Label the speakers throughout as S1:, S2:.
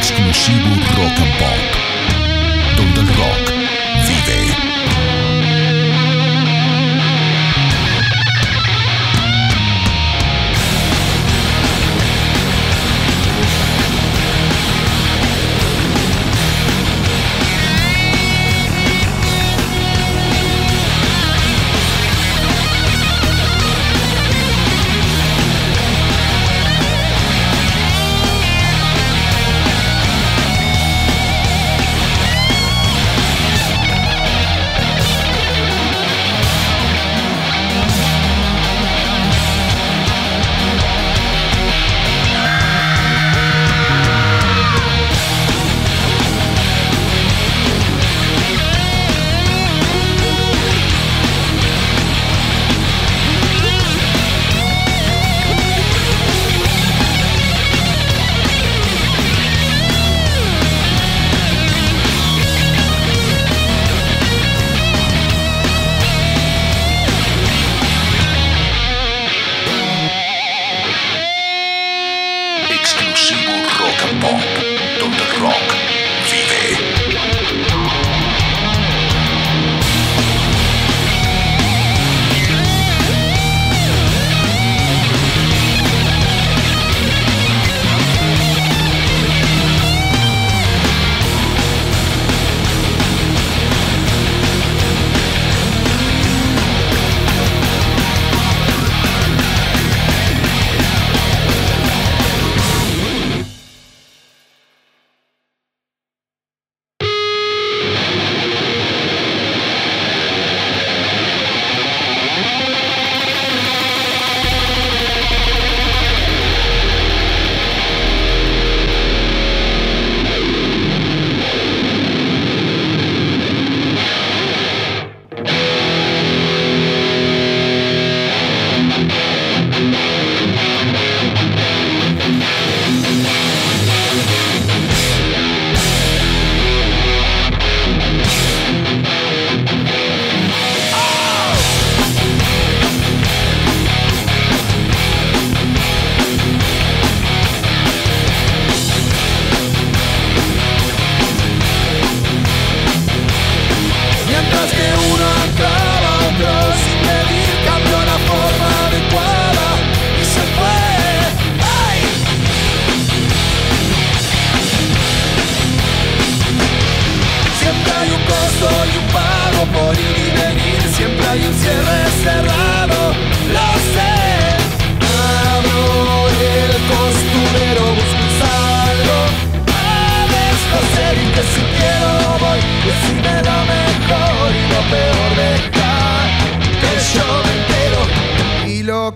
S1: Beczki në shigu rock and pop. Dundel rock.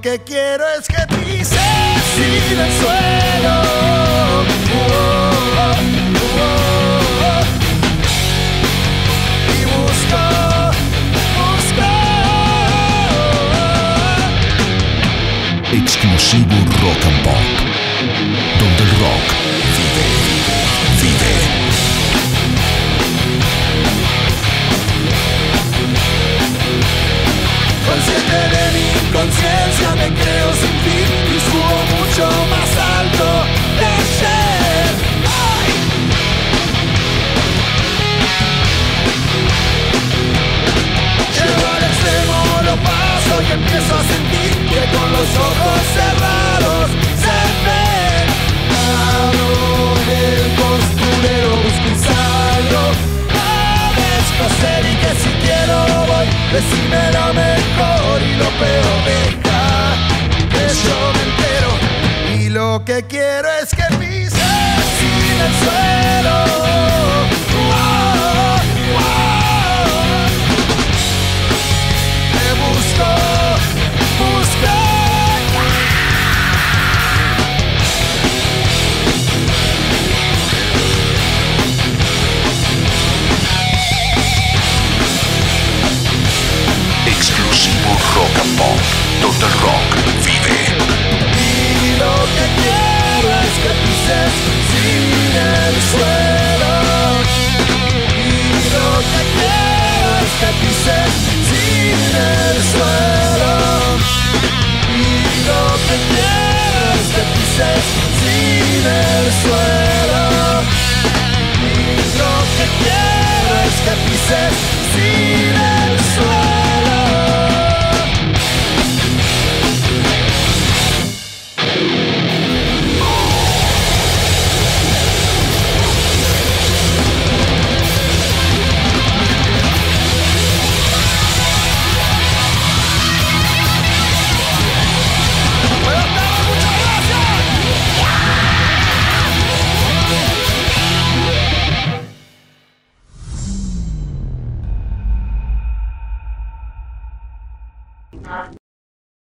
S2: Que quiero es que pises sin el suelo. Y busco, busco.
S1: Exclusivo Rock and Pop. Donde el rock
S2: decime lo mejor y lo peor deja que yo me entero. Y lo que quiero es que pises. éxitos del rock. Vive. Y lo que
S1: quiero es que pises sin el suelo.
S2: Y lo que quiero es que pises sin el suelo. Y lo que quiero es que pises sin el suelo. Y lo que quiero es que pises